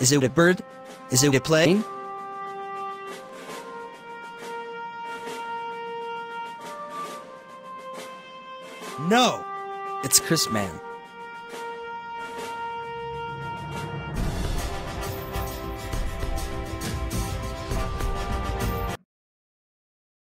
Is it a bird? Is it a plane? No! It's Chris Man.